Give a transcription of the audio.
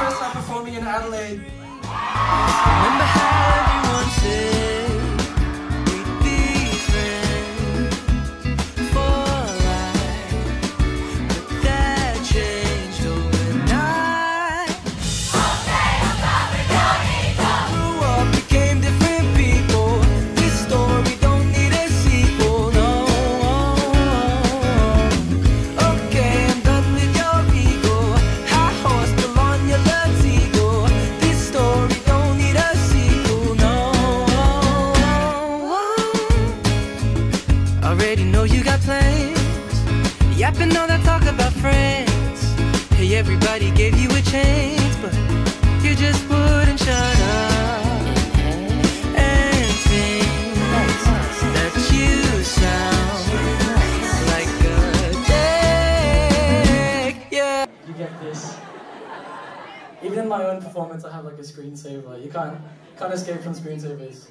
first time performing in Adelaide. Already know you got plans. Yapping all that talk about friends. Hey, everybody gave you a chance, but you just wouldn't shut up and think that you sound like a dick. Yeah. You get this. Even in my own performance, I have like a screensaver. You can't can't escape from screensavers.